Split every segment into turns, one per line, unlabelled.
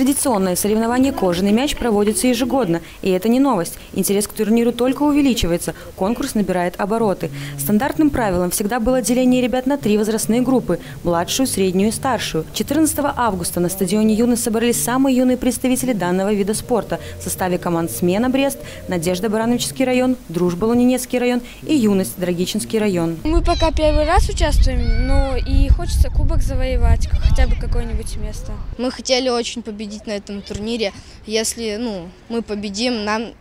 Традиционное соревнование «Кожаный мяч» проводится ежегодно, и это не новость. Интерес к турниру только увеличивается, конкурс набирает обороты. Стандартным правилом всегда было деление ребят на три возрастные группы – младшую, среднюю и старшую. 14 августа на стадионе «Юность» собрались самые юные представители данного вида спорта в составе команд «Смена» Брест, «Надежда» Барановичский район, «Дружба» Лунинецкий район и «Юность» Драгичинский район.
Мы пока первый раз участвуем, но и хочется кубок завоевать, хотя бы какое-нибудь место.
Мы хотели очень победить на этом турнире. Если ну, мы победим, нам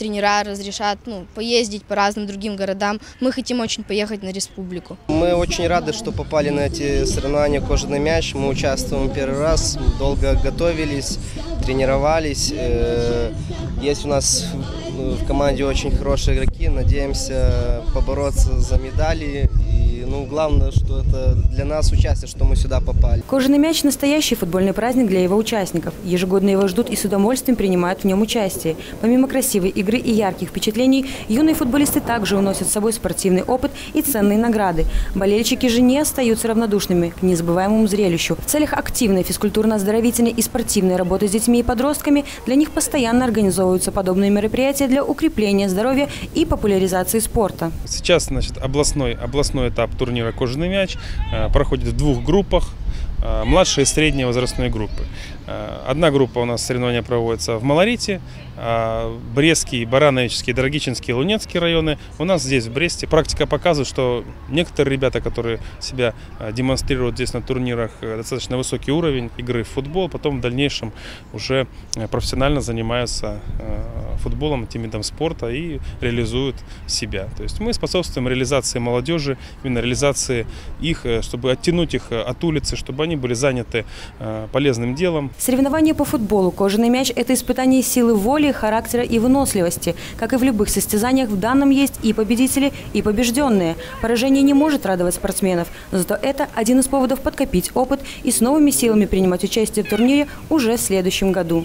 тренера разрешат ну, поездить по разным другим городам. Мы хотим очень поехать на республику.
Мы очень рады, что попали на эти соревнования «Кожаный мяч». Мы участвуем первый раз, долго готовились, тренировались. Э, есть у нас в команде очень хорошие игроки. Надеемся побороться за медали ну, главное, что это для нас участие, что мы сюда попали.
Кожаный мяч – настоящий футбольный праздник для его участников. Ежегодно его ждут и с удовольствием принимают в нем участие. Помимо красивой игры и ярких впечатлений, юные футболисты также уносят с собой спортивный опыт и ценные награды. Болельщики же не остаются равнодушными к незабываемому зрелищу. В целях активной физкультурно-оздоровительной и спортивной работы с детьми и подростками для них постоянно организовываются подобные мероприятия для укрепления здоровья и популяризации спорта.
Сейчас значит, областной, областной этап турнира «Кожаный мяч» э, проходит в двух группах. Э, младшие и средние возрастные группы. Э, одна группа у нас соревнования проводится в Малорите, а Брестский, Барановичский, Дорогичинский, Лунецкий районы. У нас здесь, в Бресте, практика показывает, что некоторые ребята, которые себя демонстрируют здесь на турнирах, достаточно высокий уровень игры в футбол, потом в дальнейшем уже профессионально занимаются футболом, этим видом спорта и реализуют себя. То есть мы способствуем реализации молодежи, именно реализации их, чтобы оттянуть их от улицы, чтобы они они были заняты э, полезным делом.
Соревнования по футболу «Кожаный мяч» – это испытание силы воли, характера и выносливости. Как и в любых состязаниях, в данном есть и победители, и побежденные. Поражение не может радовать спортсменов, но зато это один из поводов подкопить опыт и с новыми силами принимать участие в турнире уже в следующем году.